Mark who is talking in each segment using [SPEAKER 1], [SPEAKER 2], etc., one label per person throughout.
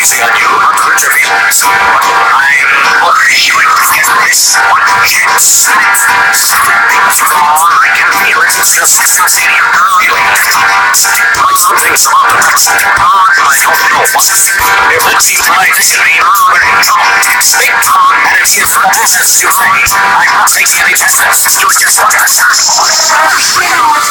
[SPEAKER 1] Please can you not intervene so what are you doing? Because this one hits. Something things wrong. I can feel it. Just sitting here feeling something's up. I don't know what. It looks like to me, but it don't. Big talk attitude from business to. I'm not taking any business. It was just a search. Oh, shit, I must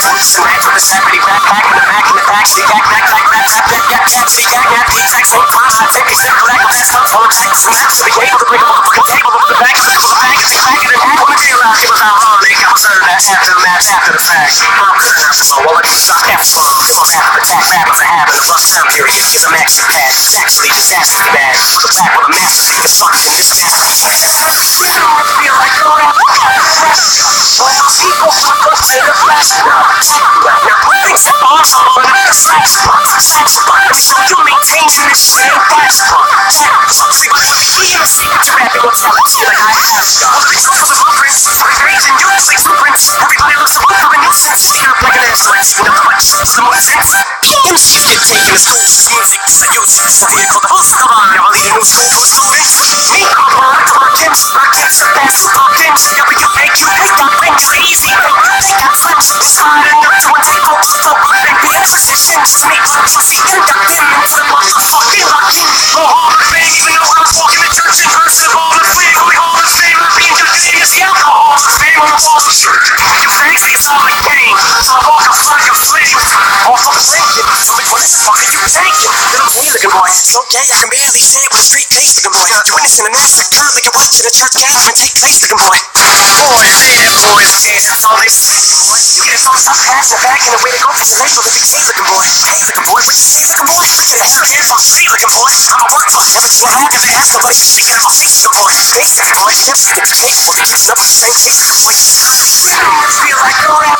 [SPEAKER 1] into this match with a savage back back in the back in the back. See, back back back back back back back back. See, back back the exact same. I take a step back. Time, back. Smash to be able to break a motherfucking table. Look at the back. Look at the back. The back of the back. When the realized it was ironic, I was under that after the after the fact. So what I do is stop capture from hip hop after the fact, rap a habit, a rough time period, is a maxi pad. Factually, disaster bad. With a black with a masterly this masterpiece. Don't feel like out people the Now, things are you this shit. So. Like, I have. Well, the of the blueprints, the reason you sleep blueprints. Everybody looks a month of a nuisance. Sticking up like an ass last with a clutch. The most sense. Them shit get taken as cool as music. So use something the new school for the bitch. Me, I'm on to my kids. My kids are fast with our kids. Yeah, we can make you easy. They got flinch. It's to attack folks. The opposition. Just make my pussy induct them into the motherfucking lock in. Go man. Even though I'm walking the church in person. You think it's all the game? So I'm fucking sleep motherfuckers thinking. So bitch, what the fuck are you taking? Little gay looking boy, so gay I can barely say it with straight face looking boy. Doing this in a mass time, like you're watching a church gathering take place looking boy. Boys, yeah, boys, yeah, that's all they say, boy. You get a thumbs up, pass back, and the way to go for is label the big T looking boy. Hey looking boy, what you say looking boy? Look Get a hair and fuck feet looking boy. I'm a work fuck every single hack of the ass, somebody just thinking about feet looking boy. Face looking boy, yes, the big T, we'll be catching up with the same T looking boy. Feel like all that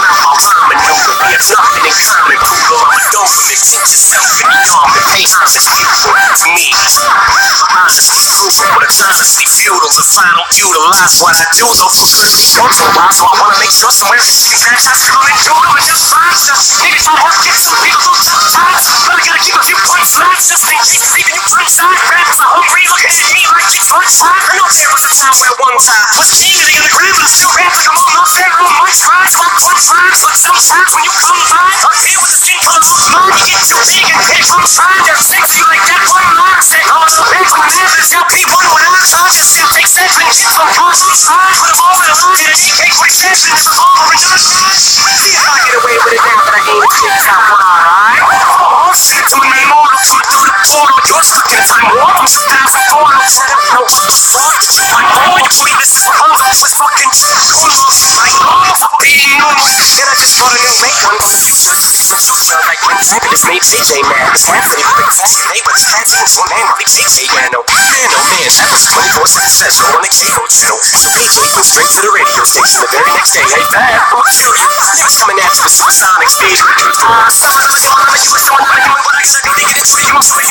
[SPEAKER 1] My rhyming, we have nothing in common. Poodle, I'm a Doberman. Teach yourself in the arm. The patience is futile to me. Is crucial, but it's honestly futile to final utilize what I do. Though be compromised, so I wanna make sure somewhere these guys have come and do them and just find stuff. Maybe try to get some people through tough times. I gotta keep a few points lines just in case even you turn side. Rappers are hungry, looking at me like it's lunchtime. I know there was a time where one time was king of the underground, but I still rap like I'm on my room. My scribes, my punch lines, but Sometimes when you come by, a kid with a skin color looks mine, you get too big and can't come trying. Sexy like that one mindset. Uh, mental matters, LP1 when I charge a sin, take seven hits on constantly trying. Put them all in a line and AK 47 is a long reduction. See if I get away with it now that I ain't a kid, it's not mine, alright? All shit to my name, all to my solo yo soy quien formó mis transformes and hypnosis. My moment of sweetness is over with fucking Jesus. My moment being normal. And I just bought a new makeup. I'm gonna use your treatment to sound like when fabulous named CJ man. It's happening. Fantastic neighbors. Fancy was one man like GJ Yano. Man, oh man, that was a move for on the cable channel. So DJ goes straight to the radio station the very next day. Hey, Fab, what's your next coming at you with supersonic speed? I I said, you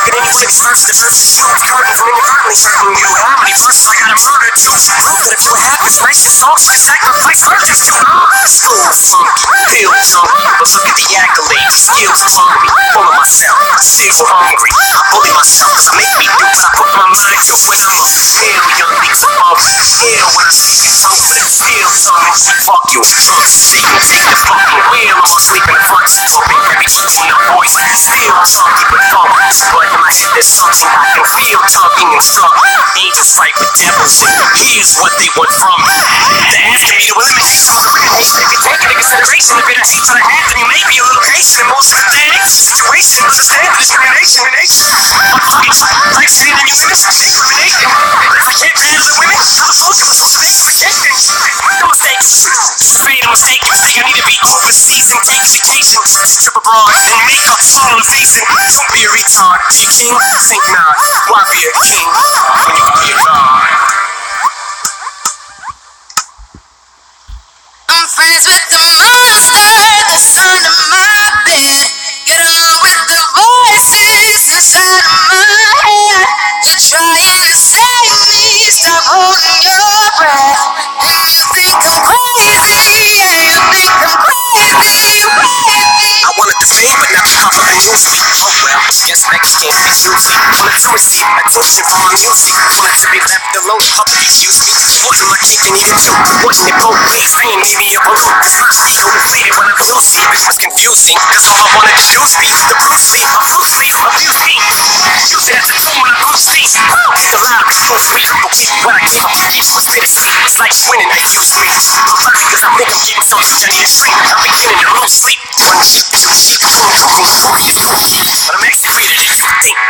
[SPEAKER 1] you I'm any one of these verses. The verses smooth curtains and inadvertently hurting you. How many verses I gotta murder to prove that you have this nice your songs the sacrifice virgins to? School funky, pill junkie, but look at the accolades, skills me. Full of myself, still hungry. I bully myself cause I make me do what I put my mind to when I'm a ill young niggas above. Ill when I speak in tongue, but it's still and shit. Fuck you, drunk, shit, take the fucking wheel. I'm asleep in the front, smoking every in the voice. Still chunky, but funk. But my there's something I can feel tugging and struck. Angels fight with devils, and here's what they want from me. The estimated elimination of the origination. If you take into consideration the bitter that I have, then you may be a little patient and more sympathetic to the situation. Understand the discrimination in nature. I'm fucking that you limits discrimination. If I can't handle the women, how the fuck am I supposed to make a prediction? No mistake. Made a mistake. Think I need to be overseas and take education. Strip abroad and make up all the facing. Don't be a retard. King? Think not. Why be a king when you be a god?
[SPEAKER 2] I'm friends with
[SPEAKER 1] next can't be choosy. Wanted to receive attention from my music. Wanted to be left alone, public excuse me. Wanting my cake and eat it too. Wanting it both ways, saying maybe a balloon. Cause my ego inflated when I will see it was confusing. Cause all I wanted to do was be the Bruce Lee of Bruce Lee, abuse me. Use it as a tool when I Bruce Lee. The lie was so sweet, but keep what I gave up. Keep was bittersweet. It's like winning, they use me. I'm cause I think I'm getting so huge, I need a shrink. I'm beginning to lose sleep. But I'm actually greater than you think.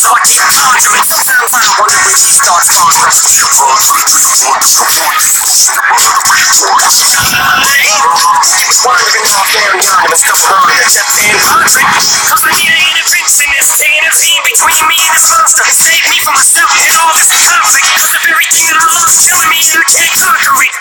[SPEAKER 1] so I keep conjuring. Sometimes I starts conjuring. Cause I need an intervention, this intervene between me and this monster. And save me from myself and all this conflict. Cause the very thing that I love killing me and I can't conquer it.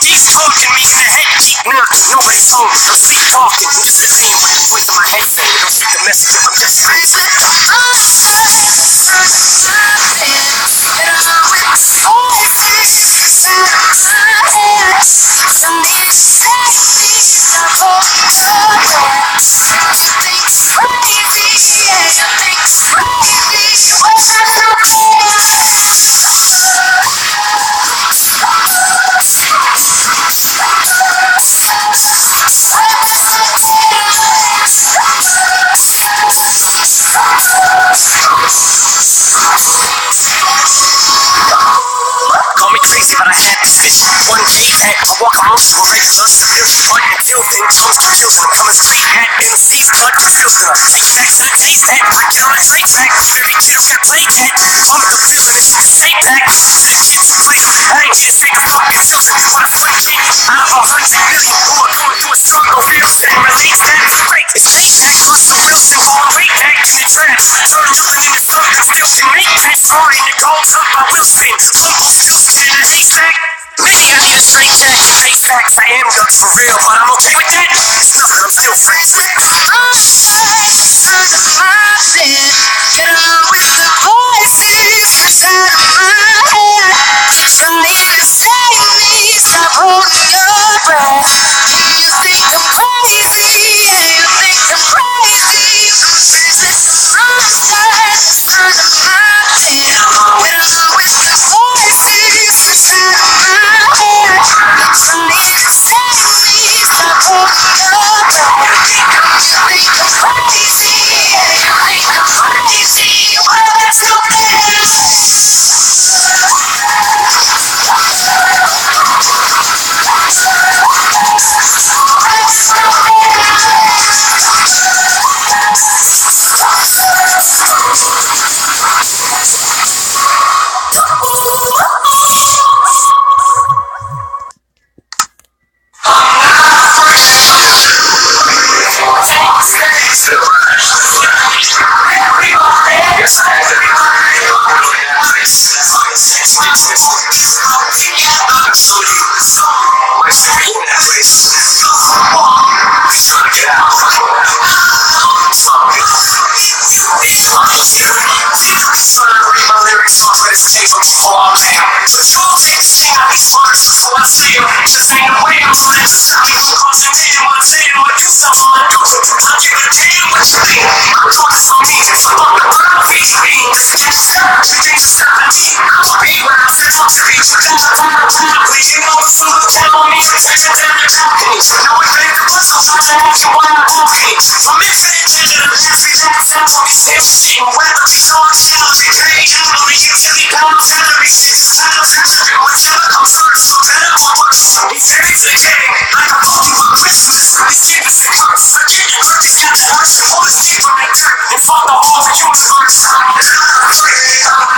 [SPEAKER 1] Deep talking me in the head. Keep knock, nobody's home. I'm sleep talking. I'm just the same with my head saying, don't speak the message. I'm just
[SPEAKER 2] friends with the monster that's under
[SPEAKER 1] One I walk amongst you a regular civilian. But until then, comes the children. I'm coming straight at MC's. Still gonna take back, I taste that. Get on a straight track. Every kid who got played that. I'm the feeling and shit stay back. The kids who play. I ain't here to save the fucking children. But a funny kid a hundred million who are going through a struggle feels and relates that. Great, it's payback. Russell Wilson falling right back in the trap. Turn nothing into something still can make that. Sorry, Nicole, up will spin. Fumble sit in a haystack. A straight jack to facts. I am nuts for real, but I'm okay with that. It's nothing, I'm still friends with
[SPEAKER 2] my head. Trying to save me, stop holding your breath.
[SPEAKER 1] Just ain't the way I'm so let you stop me from concentrating on saying what you stop on the do. I'll give a damn what you think. I'm talking for me. Fuck the brown feet me. This is just stop. You you're stopping me. I'll be where I I'm to be. You time, time. Leading over to the town on me. Attention down the balcony. No one made the bus. I'm trying to ask you why I'm walking. From infinite gender to last week, last time on shitting. Weather be so challenging. Hey, you know the utility power salary. Shit is kind of tripping. Whichever comes first. So better or worse. He's very to the game. Like a fuck you on Christmas. These demons and curse. Again, the earth has got the to hold us deep from the dirt. And fuck the whole universe.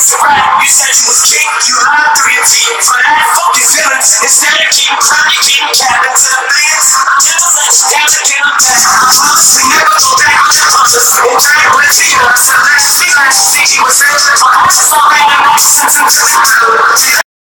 [SPEAKER 1] it's rap. You said you was king. You lied through your teeth. For that, fuck your feelings. Instead of keep crying, keep capping to the fans. Just let you down again. I'm back. I promise we never go back. I'm just conscious. And drink with Tina. So last week, last week, he was real. My conscious already knows since I'm